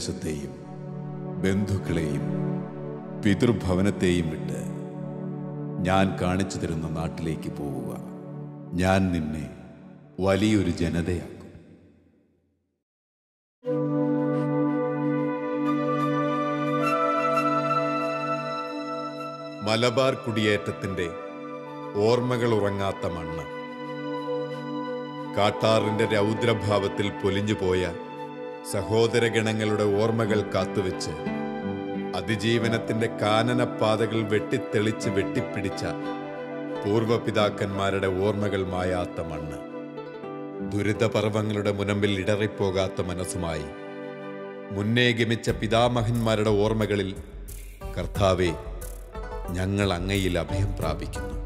നിന്റെ ദേശത്തെയും ബന്ധുക്കളെയും പിതൃഭവനത്തെയും വിട്ട് ഞാൻ കാണിച്ചു തരുന്ന നാട്ടിലേക്ക് പോവുക. ഞാൻ നിന്നെ വലിയൊരു ജനതയാക്കും. മലബാർ കുടിയേറ്റത്തിന്റെ ഓർമ്മകൾ ഉറങ്ങാത്ത മണ്ണ്. കാട്ടാറിന്റെ രൗദ്രഭാവത്തിൽ പൊലിഞ്ഞു പൊലിഞ്ഞുപോയ സഹോദരഗണങ്ങളുടെ ഓർമ്മകൾ കാത്തുവെച്ച് അതിജീവനത്തിന്റെ കാനനപ്പാതകൾ വെട്ടിത്തെളിച്ച് വെട്ടിപ്പിടിച്ച പൂർവപിതാക്കന്മാരുടെ ഓർമ്മകൾ മായാത്ത മണ്ണ്. ദുരിതപർവങ്ങളുടെ മുനമ്പിൽ ഇടറിപ്പോകാത്ത മനസ്സുമായി മുന്നേ ഗമിച്ച പിതാമഹന്മാരുടെ ഓർമ്മകളിൽ കർത്താവെ ഞങ്ങൾ അങ്ങയിൽ അഭയം പ്രാപിക്കുന്നു.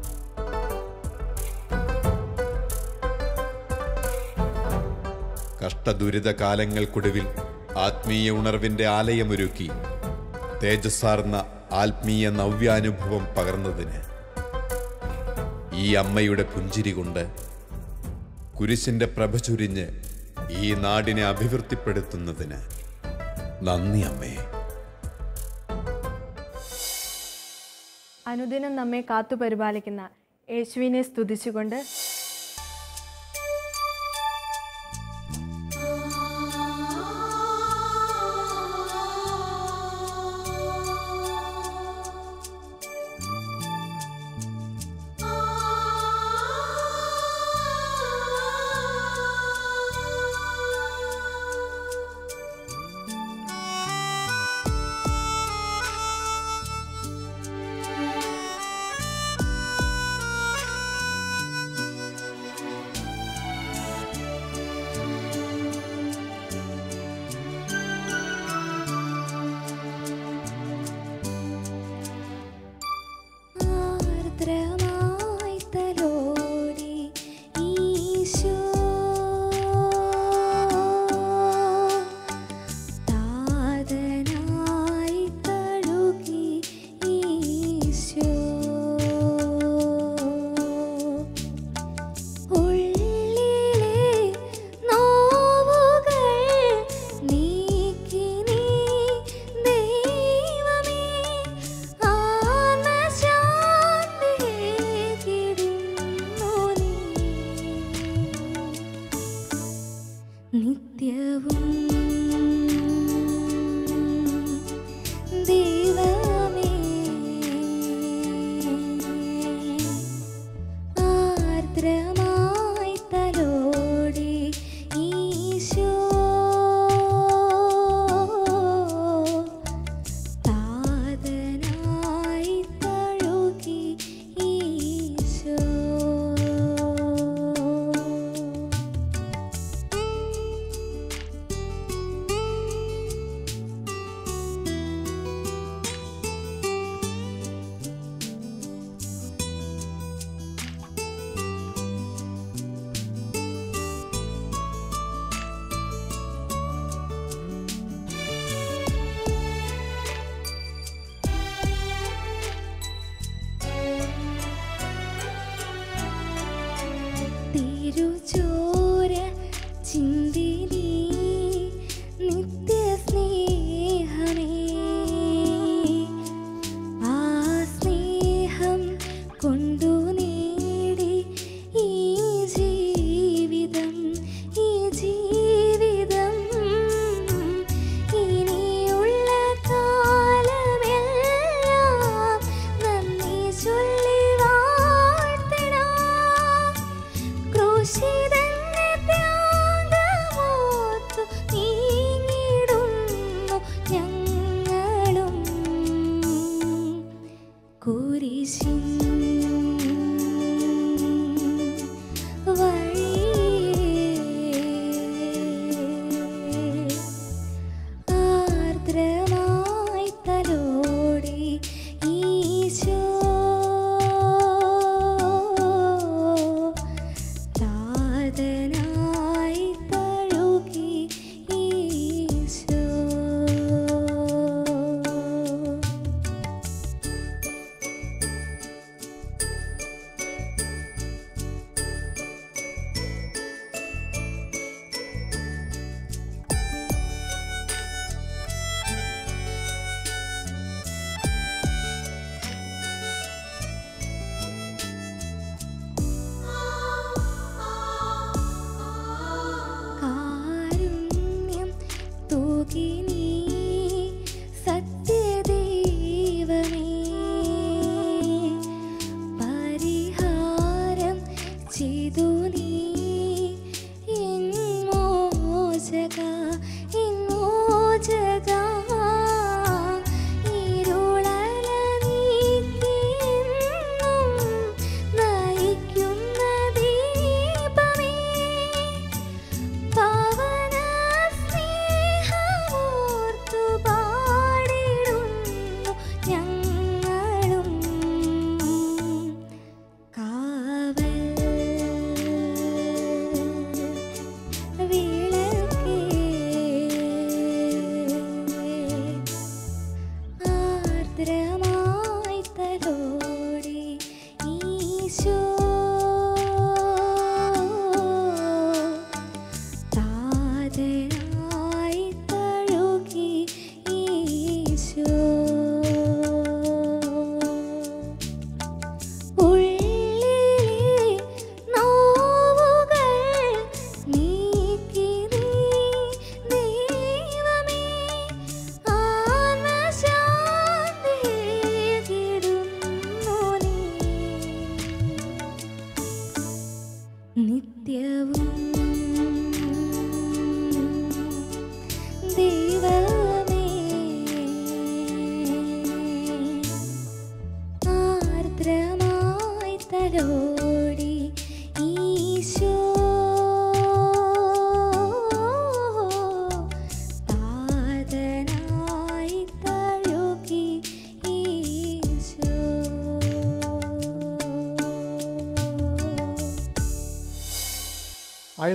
കഷ്ടദുരിത കാലങ്ങൾക്കൊടുവിൽ ആത്മീയ ഉണർവിന്റെ ആലയമൊരുക്കി തേജസ്സാർന്ന ആത്മീയ നവ്യാനുഭവം പകർന്നതിന്. ഈ അമ്മയുടെ പുഞ്ചിരി കൊണ്ട് കുരിശിന്റെ പ്രഭ ചുരിഞ്ഞ് ഈ നാടിനെ അഭിവൃദ്ധിപ്പെടുത്തുന്നതിന്. നന്ദി അമ്മേ. അനുദിനം നമ്മെ കാത്തുപരിപാലിക്കുന്ന യേശുവിനെ സ്തുതിച്ചുകൊണ്ട്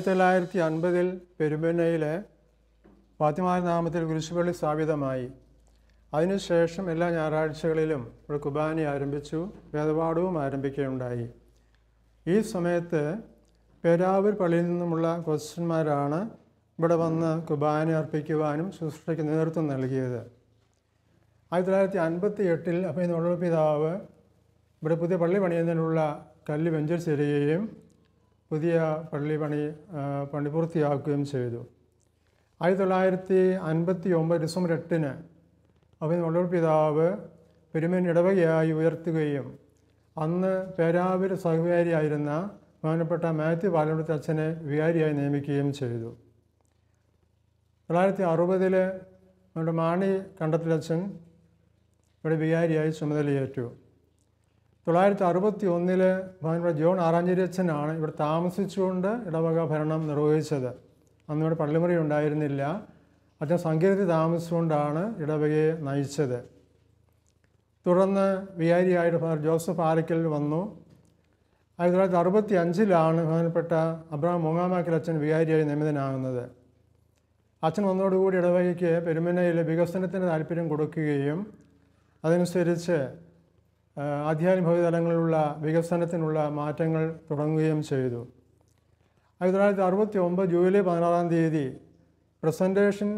ആയിരത്തി തൊള്ളായിരത്തി അൻപതിൽ പെരുമ്പനയിലെ ഫാത്തിമാ നാമത്തിൽ കുരിശുപള്ളി സ്ഥാപിതമായി. അതിനുശേഷം എല്ലാ ഞായറാഴ്ചകളിലും ഇവിടെ കുർബാന ആരംഭിച്ചു വേദപാഠവും ആരംഭിക്കുകയുണ്ടായി. ഈ സമയത്ത് പേരാവൂർ പള്ളിയിൽ നിന്നുമുള്ള കൊസ്റ്റന്മാരാണ് ഇവിടെ വന്ന് കുർബാന അർപ്പിക്കുവാനും ശുശ്രൂഷയ്ക്ക് നേതൃത്വം നൽകിയത്. ആയിരത്തി തൊള്ളായിരത്തി അൻപത്തി എട്ടിൽ അപ്പോൾ പിതാവ് ഇവിടെ പുതിയ പള്ളി പണിയുന്നതിനുള്ള കല്ല് വെഞ്ചർ തരികയും പുതിയ പള്ളി പണി പണി പൂർത്തിയാക്കുകയും ചെയ്തു. ആയിരത്തി തൊള്ളായിരത്തി അൻപത്തി ഒമ്പത് ഡിസംബർ എട്ടിന് അവൻ വള്ളൂർ പിതാവ് പെരുമൻ ഇടവകയായി ഉയർത്തുകയും അന്ന് പേരാവൂർ സഹവികാരിയായിരുന്ന ബഹുമാനപ്പെട്ട മാത്യു പാലമുടത്തെ അച്ഛനെ വികാരിയായി നിയമിക്കുകയും ചെയ്തു. തൊള്ളായിരത്തി അറുപതിൽ നമ്മുടെ മാണി കണ്ടത്തിലച്ഛൻ ഇവിടെ വികാരിയായി ചുമതലയേറ്റു. തൊള്ളായിരത്തി അറുപത്തി ഒന്നിൽ ബഹുമാനപ്പെട്ട ജോൺ ആറാഞ്ചേരി അച്ഛനാണ് ഇവിടെ താമസിച്ചുകൊണ്ട് ഇടവക ഭരണം നിർവഹിച്ചത്. അന്ന് ഇവിടെ പള്ളിമുറി ഉണ്ടായിരുന്നില്ല. അച്ഛൻ സങ്കീർത്തി താമസിച്ചുകൊണ്ടാണ് ഇടവകയെ നയിച്ചത്. തുടർന്ന് വികാരിയായിട്ട് ഫാദർ ജോസഫ് ആരക്കൽ വന്നു ആയിരത്തി തൊള്ളായിരത്തി അറുപത്തി അഞ്ചിലാണ് ബഹുമാനപ്പെട്ട അബ്രഹാം മൂങ്ങാമാക്കൽ അച്ഛൻ വികാരിയായി നിയമിതനാകുന്നത്. അച്ഛൻ വന്നതോടുകൂടി ഇടവകയ്ക്ക് പെരുമനയിൽ വികസനത്തിന് താല്പര്യം കൊടുക്കുകയും അതനുസരിച്ച് ആധ്യാത്മിക തലങ്ങളിലുള്ള വികസനത്തിനുള്ള മാറ്റങ്ങൾ തുടങ്ങുകയും ചെയ്തു. ആയിരത്തി തൊള്ളായിരത്തി അറുപത്തി ഒമ്പത് ജൂലൈ പതിനാറാം തീയതി പ്രസന്റേഷൻ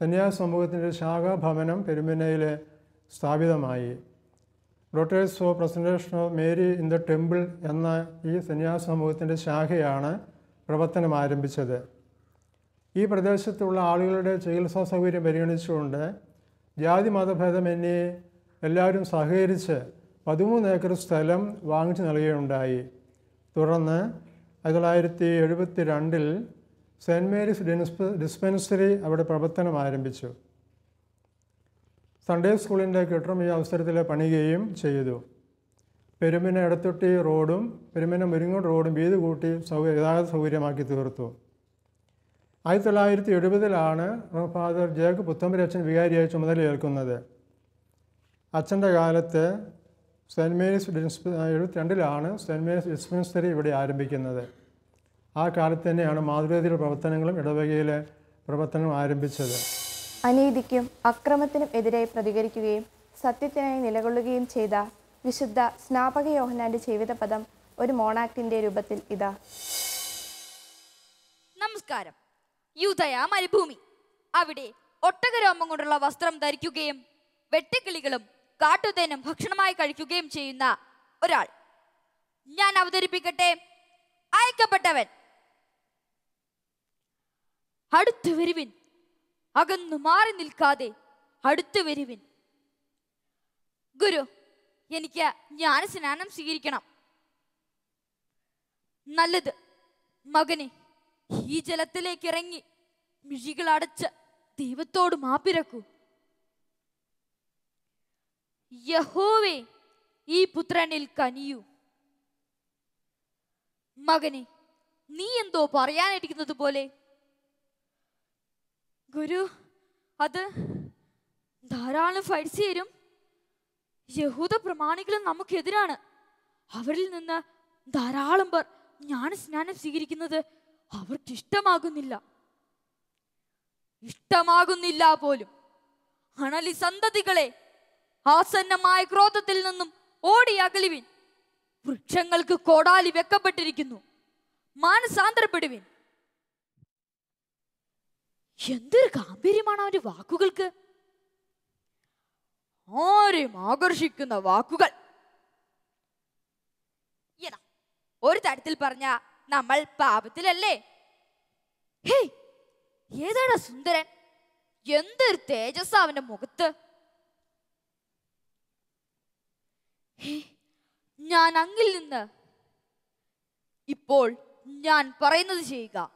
സന്യാസ സമൂഹത്തിന്റെ ശാഖാഭവനം പെരുമനയിൽ സ്ഥാപിതമായി. Daughters of presentation of Mary in the temple എന്ന ഈ സന്യാസ സമൂഹത്തിന്റെ ശാഖയാണ് പ്രവർത്തനം ആരംഭിച്ചത്. ഈ പ്രദേശത്തുള്ള ആളുകളുടെ ചികിത്സാ സൗകര്യം പരിഗണിച്ചുകൊണ്ട് ജാതി മതഭേദമന്യേ എല്ലാവരും സഹകരിച്ച് പതിമൂന്ന് ഏക്കർ സ്ഥലം വാങ്ങിച്ചു നൽകുകയുണ്ടായി തുടർന്ന് ആയിരത്തി തൊള്ളായിരത്തി എഴുപത്തി രണ്ടിൽ സെന്റ് മേരീസ് ഡിസ്പ ഡിസ്പെൻസറി അവിടെ പ്രവർത്തനം ആരംഭിച്ചു. സൺഡേ സ്കൂളിന്റെ കെട്ടിടം ഈ അവസരത്തിൽ പണിയുകയും ചെയ്തു. പെരുമിന ഇടത്തൊട്ടി റോഡും പെരുമിന മുരിങ്ങോട് റോഡും വീതി കൂട്ടി സൗകര്യ ഗതാഗത സൗകര്യമാക്കി തീർത്തു. ആയിരത്തി തൊള്ളായിരത്തി എഴുപതിലാണ് ഫാദർ ജേക്ക് പുത്തമ്പരച്ചൻ വികാരിയായി ചുമതലയേൽക്കുന്നത്. അച്ഛന്റെ കാലത്ത് സെന്റ് മേരീസ് എഴുപത്തിരണ്ടിലാണ് സെന്റ് മേരീസ് ഡിസ്പെൻസറി ഇവിടെ ആരംഭിക്കുന്നത്. ആ കാലത്ത് തന്നെയാണ് മാതൃവേദിയുടെ പ്രവർത്തനങ്ങളും ഇടവകയിലെ പ്രവർത്തനം ആരംഭിച്ചത്. അനീതിക്കും അക്രമത്തിനും എതിരായി പ്രതികരിക്കുകയും സത്യത്തിനായി നിലകൊള്ളുകയും ചെയ്ത വിശുദ്ധ സ്നാപക യോഹനാന്റെ ജീവിതപദം ഒരു മോണാക്ടിന്റെ രൂപത്തിൽ ഇതാ. നമസ്കാരം. യൂതയ മരുഭൂമി. അവിടെ ഒട്ടകരോമം കൊണ്ടുള്ള വസ്ത്രം ധരിക്കുകയും വെട്ടുക്കിളികളും കാട്ടുതേനും ഭക്ഷണമായി കഴിക്കുകയും ചെയ്യുന്ന ഒരാൾ. ഞാൻ അവതരിപ്പിക്കട്ടെ? അയക്കപ്പെട്ടവൻ. അടുത്തു വരുവിൻ. അകന്നു മാറി നിൽക്കാതെ അടുത്തു വരുവിൻ. ഗുരു എനിക്ക് ജ്ഞാന സ്നാനം സ്വീകരിക്കണം. നല്ലത്. മകനെ ഈ ജലത്തിലേക്ക് ഇറങ്ങി മിഴികൾ അടച്ച് ദൈവത്തോട് മാപ്പിരക്കൂ യഹോവേ ഈ പുത്രനിൽ കനിയൂ. മകനെ നീ എന്തോ പറയാനിരിക്കുന്നത് പോലെ? ഗുരു അത് ധാരാളം ചെയ്യും യഹൂദ പ്രമാണികളും നമുക്കെതിരാണ്. അവരിൽ നിന്ന് ധാരാളം പേർ ഞാൻ സ്നാനം സ്വീകരിക്കുന്നത് അവർക്ക് ഇഷ്ടമാകുന്നില്ല ഇഷ്ടമാകുന്നില്ല പോലും. അണലി സന്തതികളെ ആസന്നമായ ക്രോധത്തിൽ നിന്നും ഓടി അകലുവിൻ. വൃക്ഷങ്ങൾക്ക് കോടാലി വെക്കപ്പെട്ടിരിക്കുന്നു. മാനസാന്തരപ്പെടുവിൻ. എന്തൊരു ഗാംഭീര്യമാണ് അവന്റെ വാക്കുകൾക്ക്. ആരെയും ആകർഷിക്കുന്ന വാക്കുകൾ. ഒരു തരത്തിൽ പറഞ്ഞ നമ്മൾ പാപത്തിലല്ലേ? ഹേയ് ഏതാണ് സുന്ദരൻ? എന്തൊരു തേജസ് അവന്റെ മുഖത്ത്. ഞാൻ അങ്ങിൽ നിന്ന്. ഇപ്പോൾ ഞാൻ പറയുന്നത് ചെയ്യുക.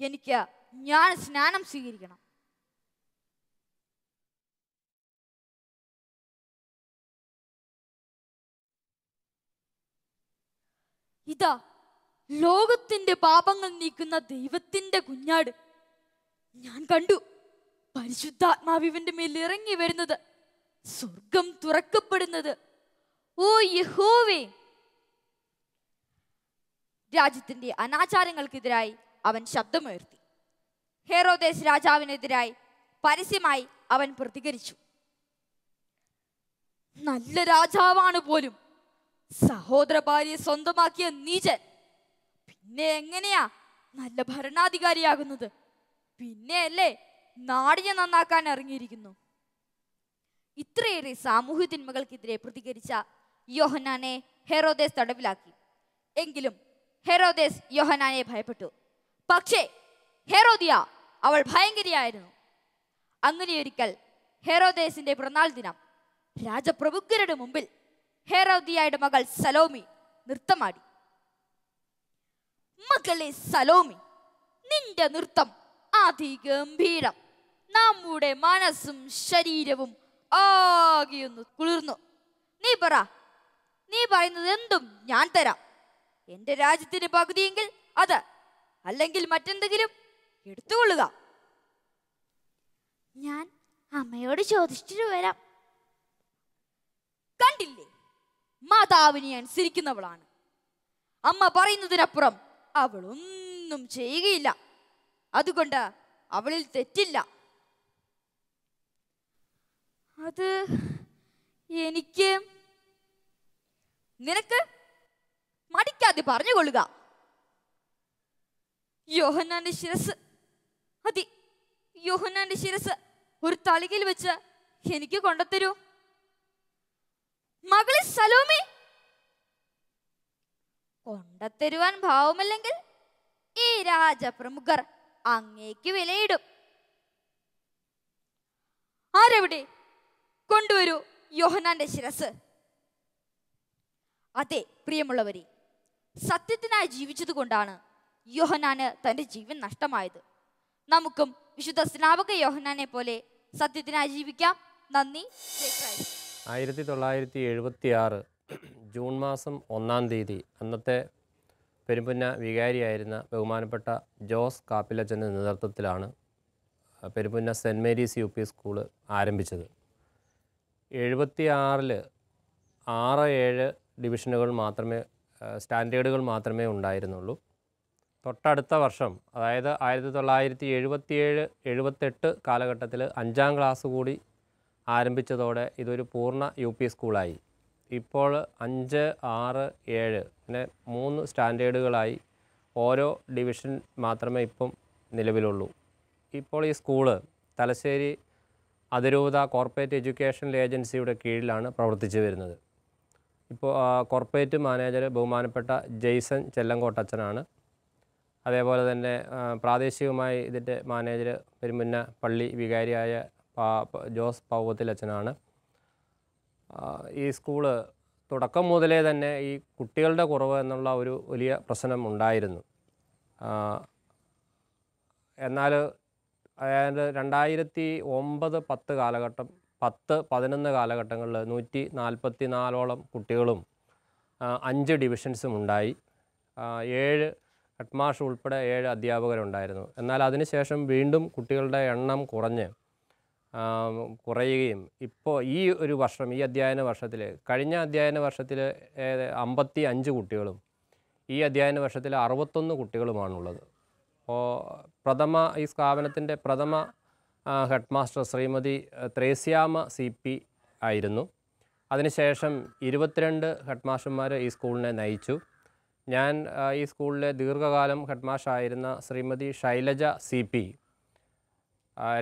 എനിക്ക് ഞാൻ സ്നാനം സ്വീകരിക്കണം. ഇതാ ലോകത്തിന്റെ പാപങ്ങൾ നീക്കുന്ന ദൈവത്തിന്റെ കുഞ്ഞാട്. ഞാൻ കണ്ടു പരിശുദ്ധാത്മാവിവന്റെ മേൽ ഇറങ്ങി വരുന്നത് സ്വർഗം തുറക്കപ്പെടുന്നത്. ഓ യഹോവേ. രാജ്യത്തിന്റെ അനാചാരങ്ങൾക്കെതിരായി അവൻ ശബ്ദമുയർത്തി. ഹെറോദേസ് രാജാവിനെതിരായി പരസ്യമായി അവൻ പ്രതികരിച്ചു. നല്ല രാജാവാണ് പോലും. സഹോദര ഭാര്യയെ സ്വന്തമാക്കിയ നീചൻ. പിന്നെ എങ്ങനെയാ നല്ല ഭരണാധികാരിയാകുന്നത്? പിന്നെയല്ലേ നാടിനെ നന്നാക്കാൻ ഇറങ്ങിയിരിക്കുന്നു. ഇത്രയേറെ സാമൂഹ്യ തിന്മകൾക്കെതിരെ പ്രതികരിച്ച യോഹനാനെ ഹെറോദേസ് തടവിലാക്കി. എങ്കിലും ഹെറോദേസ് യോഹനാനെ ഭയപ്പെട്ടു. പക്ഷേ ഹെറോദിയ അവൾ ഭയങ്കരിയായിരുന്നു. അങ്ങനെയൊരിക്കൽ ഹെറോദേസിന്റെ പിറന്നാൾ ദിനം. രാജപ്രഭുക്കരുടെ മുമ്പിൽ ഹെറോദിയയുടെ മകൾ സലോമി നൃത്തമാടി. മകളെ സലോമി നിന്റെ നൃത്തം അതിഗംഭീരം. നമ്മുടെ മനസ്സും ശരീരവും ആകെയൊന്ന് കുളിർന്നു. നീ പറ നീ പറയുന്നത് എന്തും ഞാൻ തരാം. എന്റെ രാജ്യത്തിന്റെ പകുതിയെങ്കിൽ അത് അല്ലെങ്കിൽ മറ്റെന്തെങ്കിലും എടുത്തുകൊള്ളുക. ഞാൻ അമ്മയോട് ചോദിച്ചിട്ട് വരാം. കണ്ടില്ലേ? മാതാവിനെ അനുസരിക്കുന്നവളാണ്. അമ്മ പറയുന്നതിനപ്പുറം അവൾ ഒന്നും ചെയ്യുകയില്ല. അതുകൊണ്ട് അവളിൽ തെറ്റില്ല. അത് എനിക്ക് നിനക്ക് മടിക്കാതെ പറഞ്ഞുകൊള്ളുക. യോഹന്നാന്റെ ശിരസ് അതി യോഹന്നാന്റെ ശിരസ് ഒരു തളികയിൽ വെച്ച് എനിക്ക് കൊണ്ടുത്തരൂ. മകളെ സലോമി കൊണ്ടത്തരുവാൻ ഭാവമല്ലെങ്കിൽ ഈ രാജപ്രമുഖർ അങ്ങേക്ക് വിലയിടും. ആരെവിടെ കൊണ്ടുവരൂ യോഹനാന്റെ ശിരസ് അതെ പ്രിയമുള്ളവരെ സത്യത്തിനായി ജീവിച്ചതുകൊണ്ടാണ് യോഹനാന് തന്റെ ജീവൻ നഷ്ടമായത്. നമുക്കും വിശുദ്ധ സ്നാപക യോഹനാനെ പോലെ സത്യത്തിനായി ജീവിക്കാം. നന്ദി. ആയിരത്തി തൊള്ളായിരത്തി എഴുപത്തി ആറ് ജൂൺ മാസം ഒന്നാം തീയതി അന്നത്തെ പെരുമ്പുന്ന വികാരിയായിരുന്ന ബഹുമാനപ്പെട്ട ജോസ് കാപ്പിലച്ചന്റെ നേതൃത്വത്തിലാണ് Perumpunna saint Mary's U P school ആരംഭിച്ചത്. എഴുപത്തി ആറിൽ ആറ് ഏഴ് ഡിവിഷനുകൾ മാത്രമേ സ്റ്റാൻഡേർഡുകൾ മാത്രമേ ഉണ്ടായിരുന്നുള്ളൂ. തൊട്ടടുത്ത വർഷം അതായത് ആയിരത്തി തൊള്ളായിരത്തി എഴുപത്തിയേഴ് എഴുപത്തെട്ട് കാലഘട്ടത്തിൽ അഞ്ചാം ക്ലാസ് കൂടി ആരംഭിച്ചതോടെ ഇതൊരു പൂർണ യു പി സ്കൂളായി. ഇപ്പോൾ അഞ്ച് ആറ് ഏഴ് പിന്നെ മൂന്ന് സ്റ്റാൻഡേർഡുകളായി ഓരോ ഡിവിഷൻ മാത്രമേ ഇപ്പം നിലവിലുള്ളൂ. ഇപ്പോൾ ഈ സ്കൂൾ തലശ്ശേരി അതിരൂപത കോർപ്പറേറ്റ് എഡ്യൂക്കേഷണൽ ഏജൻസിയുടെ കീഴിലാണ് പ്രവർത്തിച്ചു വരുന്നത്. ഇപ്പോൾ കോർപ്പറേറ്റ് മാനേജർ ബഹുമാനപ്പെട്ട ജെയ്സൺ ചെല്ലങ്കോട്ടച്ചനാണ് അതേപോലെ തന്നെ പ്രാദേശികമായി ഇതിന്റെ മാനേജർ പെരുമുന്ന പള്ളി വികാരിയായ ജോസ് പൗവത്തിലച്ചനാണ് ഈ സ്കൂൾ തുടക്കം മുതലേ തന്നെ ഈ കുട്ടികളുടെ കുറവ് എന്നുള്ള ഒരു വലിയ പ്രശ്നം ഉണ്ടായിരുന്നു. എന്നാൽ അതായത് രണ്ടായിരത്തി ഒമ്പത് പത്ത് കാലഘട്ടം പത്ത് പതിനൊന്ന് കാലഘട്ടങ്ങളിൽ നൂറ്റി നാൽപ്പത്തി നാലോളം കുട്ടികളും അഞ്ച് ഡിവിഷൻസും ഉണ്ടായി. ഏഴ് ഹെഡ്മാഷ് ഉൾപ്പെടെ ഏഴ് അധ്യാപകരുണ്ടായിരുന്നു. എന്നാൽ അതിനുശേഷം വീണ്ടും കുട്ടികളുടെ എണ്ണം കുറഞ്ഞ് കുറയുകയും ഇപ്പോൾ ഈ ഒരു വർഷം ഈ അധ്യയന വർഷത്തിൽ കഴിഞ്ഞ അധ്യയന വർഷത്തിൽ അമ്പത്തി അഞ്ച് കുട്ടികളും ഈ അധ്യയന വർഷത്തിൽ അറുപത്തൊന്ന് കുട്ടികളുമാണുള്ളത്. അപ്പോൾ പ്രഥമ ഈ സ്ഥാപനത്തിന്റെ പ്രഥമ head master Srimathi Thresiamma C P ആയിരുന്നു. അതിനുശേഷം ഇരുപത്തിരണ്ട് ഹെഡ് മാസ്റ്റർമാർ ഈ സ്കൂളിനെ നയിച്ചു. ഞാൻ ഈ സ്കൂളിലെ ദീർഘകാലം ഹെഡ് ആയിരുന്ന ശ്രീമതി ശൈലജ സി പി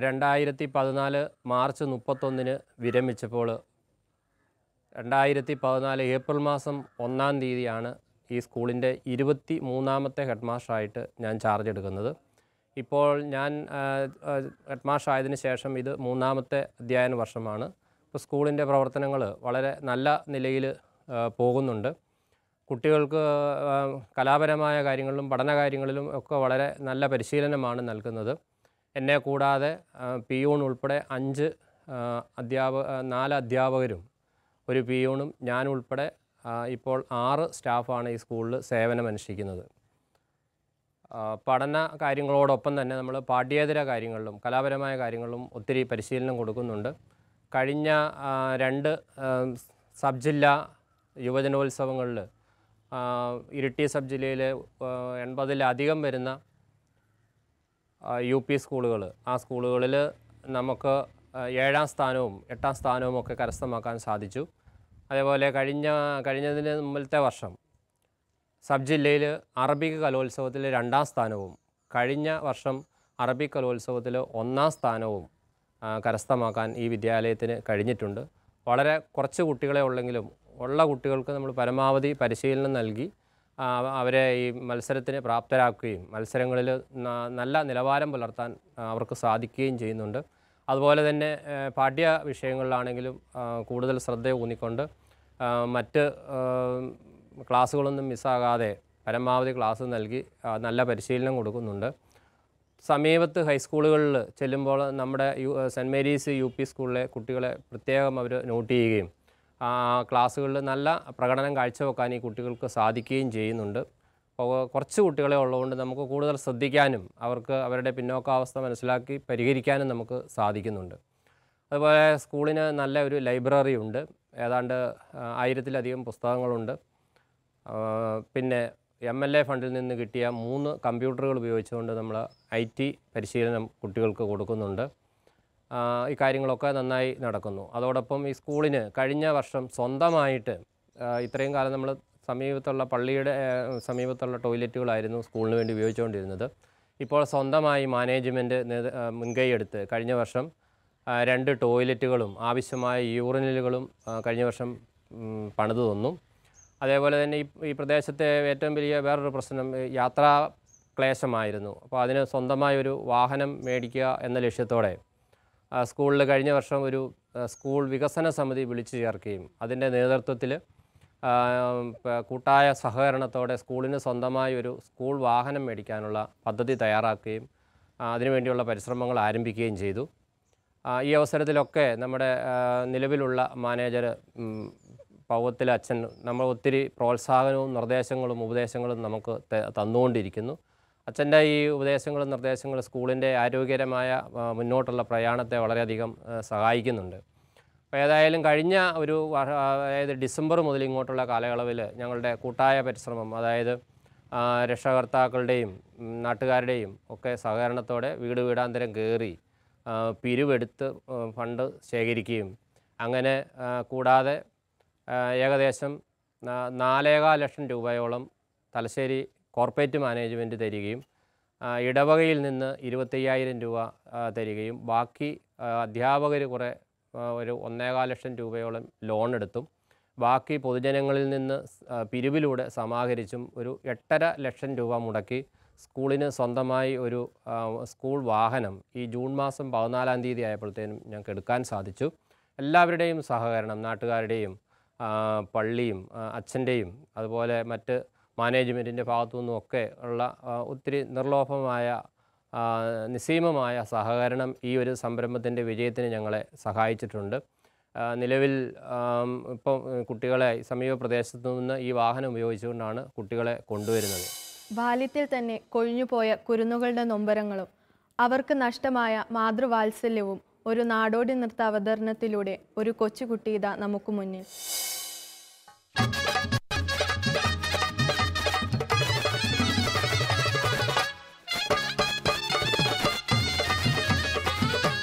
രണ്ടായിരത്തി പതിനാല് മാർച്ച് മുപ്പത്തൊന്നിന് വിരമിച്ചപ്പോൾ രണ്ടായിരത്തി പതിനാല് ഏപ്രിൽ മാസം ഒന്നാം തീയതിയാണ് ഈ സ്കൂളിന്റെ ഇരുപത്തി മൂന്നാമത്തെ ഹെഡ് മാസ്റ്ററായിട്ട് ഞാൻ ചാർജ് എടുക്കുന്നത്. ഇപ്പോൾ ഞാൻ ഹെഡ് ആയതിന് ശേഷം ഇത് മൂന്നാമത്തെ അധ്യയന വർഷമാണ്. ഇപ്പോൾ സ്കൂളിന്റെ പ്രവർത്തനങ്ങൾ വളരെ നല്ല നിലയിൽ പോകുന്നുണ്ട്. കുട്ടികൾക്ക് കലാപരമായ കാര്യങ്ങളിലും പഠന കാര്യങ്ങളിലും ഒക്കെ വളരെ നല്ല പരിശീലനമാണ് നൽകുന്നത്. എന്നെ കൂടാതെ പി യൂൺ ഉൾപ്പെടെ അഞ്ച് അധ്യാപക നാല് അധ്യാപകരും ഒരു പി യൂണും ആ, ഇപ്പോൾ ആറ് സ്റ്റാഫാണ് ഈ സ്കൂളിൽ സേവനമനുഷ്ഠിക്കുന്നത്. പഠന കാര്യങ്ങളോടൊപ്പം തന്നെ നമ്മൾ പാഠ്യേതര കാര്യങ്ങളിലും കലാപരമായ കാര്യങ്ങളിലും ഒത്തിരി പരിശീലനം കൊടുക്കുന്നുണ്ട്. കഴിഞ്ഞ രണ്ട് സബ് ജില്ലാ യുവജനോത്സവങ്ങളിൽ ഇരിട്ടി സബ് ജില്ലയിൽ എൺപതിലധികം വരുന്ന യു പി സ്കൂളുകൾ ആ സ്കൂളുകളിൽ നമുക്ക് ഏഴാം സ്ഥാനവും എട്ടാം സ്ഥാനവും ഒക്കെ കരസ്ഥമാക്കാൻ സാധിച്ചു. അതേപോലെ കഴിഞ്ഞ കഴിഞ്ഞതിന് മുമ്പത്തെ വർഷം സബ് ജില്ലയിൽ അറബിക് കലോത്സവത്തിൽ രണ്ടാം സ്ഥാനവും കഴിഞ്ഞ വർഷം അറബിക് കലോത്സവത്തിൽ ഒന്നാം സ്ഥാനവും കരസ്ഥമാക്കാൻ ഈ വിദ്യാലയത്തിന് കഴിഞ്ഞിട്ടുണ്ട്. വളരെ കുറച്ച് കുട്ടികളെ ഉള്ളെങ്കിലും ഉള്ള കുട്ടികൾക്ക് നമ്മൾ പരമാവധി പരിശീലനം നൽകി അവരെ ഈ മത്സരത്തിന് പ്രാപ്തരാക്കുകയും മത്സരങ്ങളിൽ നല്ല നിലവാരം പുലർത്താൻ അവർക്ക് സാധിക്കുകയും ചെയ്യുന്നുണ്ട്. അതുപോലെ തന്നെ പാഠ്യ വിഷയങ്ങളിലാണെങ്കിലും കൂടുതൽ ശ്രദ്ധ ഊന്നിക്കൊണ്ട് മറ്റ് ക്ലാസ്സുകളൊന്നും മിസ്സാകാതെ പരമാവധി ക്ലാസ് നൽകി നല്ല പരിശീലനം കൊടുക്കുന്നുണ്ട്. സമീപത്ത് ഹൈസ്കൂളുകളിൽ ചെല്ലുമ്പോൾ നമ്മുടെ U saint Mary's U P സ്കൂളിലെ കുട്ടികളെ പ്രത്യേകം അവർ നോട്ട് ചെയ്യുകയും ക്ലാസ്സുകളിൽ നല്ല പ്രകടനം കാഴ്ചവെക്കാൻ ഈ കുട്ടികൾക്ക് സാധിക്കുകയും ചെയ്യുന്നുണ്ട്. അപ്പോൾ കുറച്ച് കുട്ടികളെ ഉള്ളതുകൊണ്ട് നമുക്ക് കൂടുതൽ ശ്രദ്ധിക്കാനും അവർക്ക് അവരുടെ പിന്നോക്കാവസ്ഥ മനസ്സിലാക്കി പരിഹരിക്കാനും നമുക്ക് സാധിക്കുന്നുണ്ട്. അതുപോലെ സ്കൂളിന് നല്ല ഒരു ലൈബ്രറി ഉണ്ട് ഏതാണ്ട് ആയിരത്തിലധികം പുസ്തകങ്ങളുണ്ട്. പിന്നെ എം എൽ എ ഫണ്ടിൽ നിന്ന് കിട്ടിയ മൂന്ന് കമ്പ്യൂട്ടറുകൾ ഉപയോഗിച്ചുകൊണ്ട് നമ്മൾ ഐ ടി പരിശീലനം കുട്ടികൾക്ക് കൊടുക്കുന്നുണ്ട്. ഈ കാര്യങ്ങളൊക്കെ നന്നായി നടക്കുന്നു. അതോടൊപ്പം ഈ സ്കൂളിന് കഴിഞ്ഞ വർഷം സ്വന്തമായിട്ട് ഇത്രയും കാലം നമ്മൾ സമീപത്തുള്ള പള്ളിയുടെ സമീപത്തുള്ള ടോയ്ലറ്റുകളായിരുന്നു സ്കൂളിന് വേണ്ടി ഉപയോഗിച്ചുകൊണ്ടിരുന്നത്. ഇപ്പോൾ സ്വന്തമായി മാനേജ്മെന്റ് മുൻകൈയെടുത്ത് കഴിഞ്ഞ വർഷം രണ്ട് ടോയ്ലറ്റുകളും ആവശ്യമായ യൂറിനലുകളും കഴിഞ്ഞ വർഷം പണിതു തന്നു. അതേപോലെ തന്നെ ഈ പ്രദേശത്തെ ഏറ്റവും വലിയ വേറൊരു പ്രശ്നം യാത്രാ ക്ലേശമായിരുന്നു. അപ്പോൾ അതിന് സ്വന്തമായ ഒരു വാഹനം മേടിക്കുക എന്ന ലക്ഷ്യത്തോടെ സ്കൂളിൽ കഴിഞ്ഞ വർഷം ഒരു സ്കൂൾ വികസന സമിതി വിളിച്ചു ചേർക്കുകയും അതിന്റെ നേതൃത്വത്തിൽ കൂട്ടായ സഹകരണത്തോടെ സ്കൂളിന് സ്വന്തമായി ഒരു സ്കൂൾ വാഹനം മേടിക്കാനുള്ള പദ്ധതി തയ്യാറാക്കുകയും അതിനുവേണ്ടിയുള്ള പരിശ്രമങ്ങൾ ആരംഭിക്കുകയും ചെയ്തു. ഈ അവസരത്തിലൊക്കെ നമ്മുടെ നിലവിലുള്ള മാനേജർ പൗവത്തിലെ അച്ഛൻ നമ്മൾ ഒത്തിരി പ്രോത്സാഹനവും നിർദ്ദേശങ്ങളും ഉപദേശങ്ങളും നമുക്ക് തന്നുകൊണ്ടിരിക്കുന്നു. അച്ഛന്റെ ഈ ഉപദേശങ്ങളും നിർദ്ദേശങ്ങളും സ്കൂളിന്റെ ആരോഗ്യകരമായ മുന്നോട്ടുള്ള പ്രയാണത്തെ വളരെയധികം സഹായിക്കുന്നുണ്ട്. അപ്പോൾ ഏതായാലും കഴിഞ്ഞ ഒരു അതായത് ഡിസംബർ മുതൽ ഇങ്ങോട്ടുള്ള കാലയളവിൽ ഞങ്ങളുടെ കൂട്ടായ പരിശ്രമം അതായത് രക്ഷകർത്താക്കളുടെയും നാട്ടുകാരുടെയും ഒക്കെ സഹകരണത്തോടെ വീട് വീടാന്തരം കയറി പിരിവെടുത്ത് ഫണ്ട് ശേഖരിക്കുകയും അങ്ങനെ കൂടാതെ ഏകദേശം നാലേകാൽ ലക്ഷം രൂപയോളം തലശ്ശേരി കോർപ്പറേറ്റ് മാനേജ്മെന്റ് തരികയും ഇടവകയിൽ നിന്ന് ഇരുപത്തയ്യായിരം രൂപ തരികയും ബാക്കി അധ്യാപകർ കുറേ ഒരു ഒന്നേകാൽ ലക്ഷം രൂപയോളം ലോൺ എടുത്തും ബാക്കി പൊതുജനങ്ങളിൽ നിന്ന് പിരിവിലൂടെ സമാഹരിച്ചും ഒരു എട്ടര ലക്ഷം രൂപ മുടക്കി സ്കൂളിന് സ്വന്തമായി ഒരു സ്കൂൾ വാഹനം ഈ ജൂൺ മാസം പതിനാലാം തീയതി ആയപ്പോഴത്തേനും ഞങ്ങൾക്ക് എടുക്കാൻ സാധിച്ചു. എല്ലാവരുടെയും സഹകരണം നാട്ടുകാരുടെയും പള്ളിയും അച്ഛന്റെയും അതുപോലെ മറ്റ് മാനേജ്മെന്റിന്റെ ഭാഗത്തു നിന്നുമൊക്കെ ഉള്ള ഒത്തിരി നിർലോഭമായ നിസ്സീമമായ സഹകരണം ഈ ഒരു സംരംഭത്തിന്റെ വിജയത്തിന് ഞങ്ങളെ സഹായിച്ചിട്ടുണ്ട്. നിലവിൽ ഇപ്പം കുട്ടികളെ സമീപ പ്രദേശത്തു നിന്ന് ഈ വാഹനം ഉപയോഗിച്ചുകൊണ്ടാണ് കുട്ടികളെ കൊണ്ടുവരുന്നത്. ബാല്യത്തിൽ തന്നെ കൊഴിഞ്ഞുപോയ കുരുന്നുകളുടെ നൊമ്പരങ്ങളും അവർക്ക് നഷ്ടമായ മാതൃവാത്സല്യവും ഒരു നാടോടി നൃത്ത അവതരണത്തിലൂടെ ഒരു കൊച്ചുകുട്ടി ഇതാ നമുക്ക് മുന്നിൽ.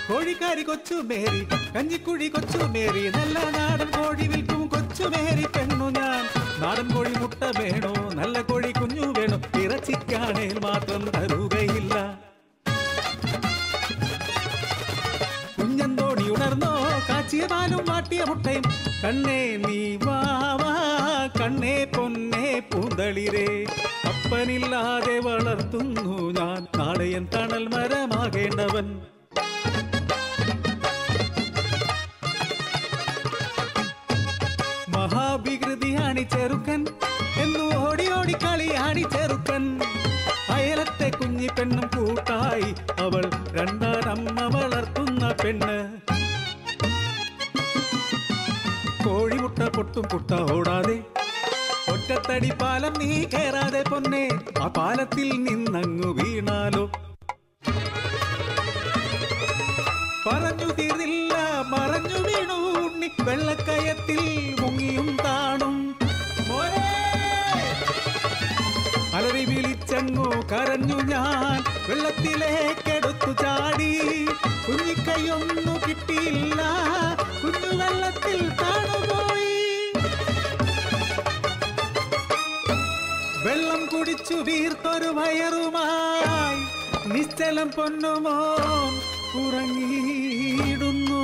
കോഴിക്കാരി കൊച്ചു മേരി കഞ്ഞിക്കുഴി കൊച്ചു മേരി നല്ല നാടൻ കോഴി വിൽക്കും കൊച്ചു മേരി പെണ്ണു ഞാൻ. നാടൻ കോഴി മുട്ട വേണോ നല്ല കോഴി കുഞ്ഞു വേണോ ഇറച്ചിക്കാണേൽ മാത്രം തരുകയില്ല കാച്ചിയ മാട്ടിയ മുട്ടയും. കണ്ണേ നീ വാ വാ കണ്ണേ പൊന്നേ പൂന്തളിരേ. അപ്പനില്ലാതെ വളർത്തുന്നു ഞാൻ നാളെയൻ തണൽ മരമാകേണ്ടവൻ. മഹാവികൃതിയാണ് ചെറുക്കൻ പാലം നീ കേറാതെ പൊന്നെ. ആ പാലത്തിൽ നിന്നങ്ങു വീണാലോ നിശ്ചലം പൊന്നുമോ ഉറങ്ങിയിടുന്നു?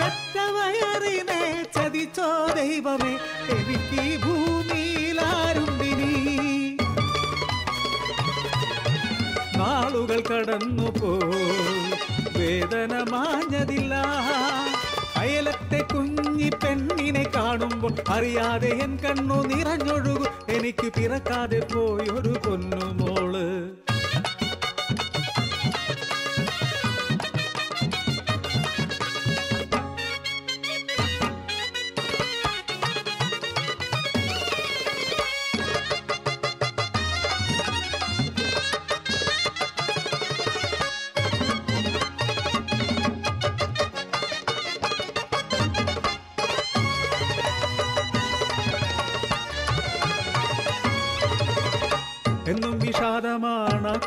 കത്തവയറിനെ ചതിച്ചോ ദൈവമേ എനിക്ക് ഭൂമിയിലാരുണ്ടിനി നാളുകൾ കടന്നു പോ വേദന മാഞ്ഞതില്ല. അയലത്തെ കുഞ്ഞി കാണുമ്പോൾ അറിയാതെ എൻ കണ്ണു നിറഞ്ഞൊഴുകു. എനിക്ക് പിറക്കാതെ പോയൊരു പൊന്നുമോൾ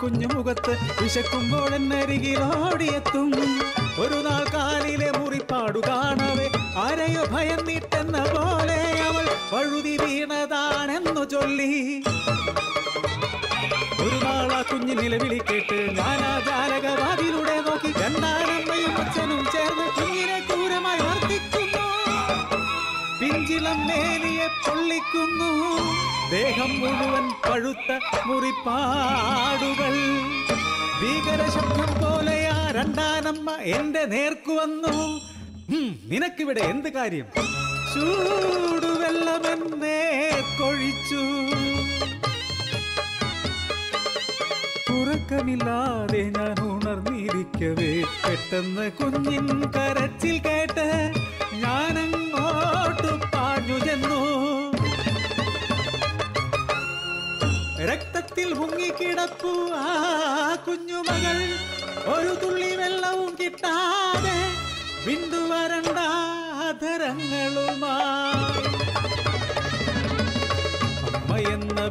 കുഞ്ഞുമുഖത്ത് ഓടിയെത്തും. ഒരു നാൾ കാലിലെ മുറിപ്പാടു കാണവേ ആരെയോ നീട്ടെന്ന പോലെ അവൾ വഴുതി വീണതാണെന്നു ചൊല്ലി. ഒരു നാൾ ആ കുഞ്ഞു നിലവിളി കേട്ട് ഞാനാ ജാലകവാതിലൂടെ നോക്കി രണ്ടാനമ്മയും അച്ഛനും ചേർന്ന് കുഞ്ഞിനെ ക്രൂരമായി വർദ്ധിക്കുന്നു പിഞ്ചിളം മേലിയെ പൊള്ളിക്കുന്നു. ദേഹം മുഴുവൻ പഴുത്ത മുറിപ്പാടുകൾ. ഭീകര ശബ്ദം പോലെയാ രണ്ടാനമ്മ എന്റെ നേർക്കു വന്നു. നിനക്കിവിടെ എന്ത് കാര്യം? ചൂടുവെള്ളമെന്നേ കൊഴിച്ചു. ഉറക്കമില്ലാതെ ഞാൻ ഉണർന്നിരിക്കവേ. പെട്ടെന്ന് കുഞ്ഞിൻ കരച്ചിൽ കേട്ട് ഞാനങ്ങോട്ട് മുങ്ങിക്കിടപ്പു ആ കുഞ്ഞുമകൾ. ഒരു തുള്ളി വെള്ളവും കിട്ടാതെ ബിന്ദു വരണ്ട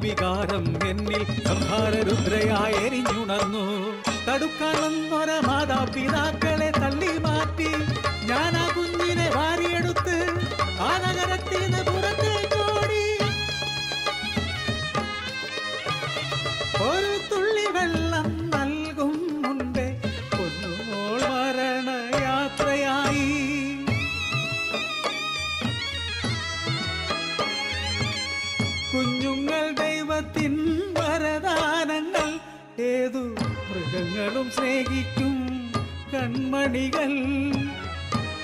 വികാരം എന്നിൽ സംഹാരരുദ്രയായി എരിഞ്ഞുണർന്നു. മാതാപിതാക്കളെ തള്ളി മാറ്റി ഞാൻ മൃഗങ്ങളും സ്നേഹിക്കും കൺമണികൾ.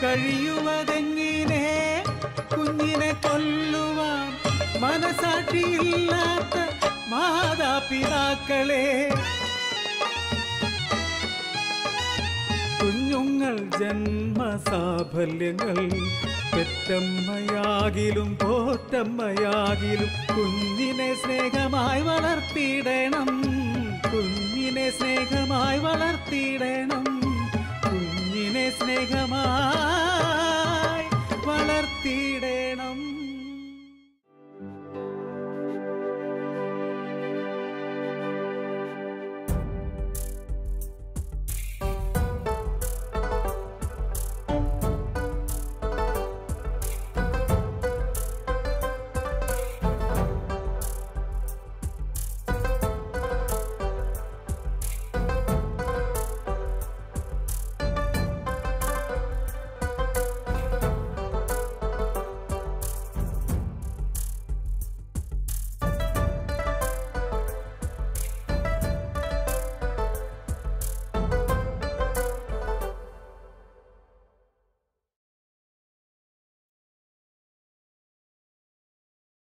കഴിയുവതെങ്ങിനെ കുഞ്ഞിനെ കൊല്ലുവാൻ മനസാക്ഷിയില്ലാത്ത മാതാപിതാക്കളെ ജന്മസാഫല്യങ്ങൾ. പെറ്റമ്മയാകിലും പോറ്റമ്മയാകിലും കുഞ്ഞിനെ സ്നേഹമായി വളർത്തിയിടണം. കുഞ്ഞിനെ സ്നേഹമായി വളർത്തിയിടണം. കുഞ്ഞിനെ സ്നേഹമായി വളർത്തിയിടണം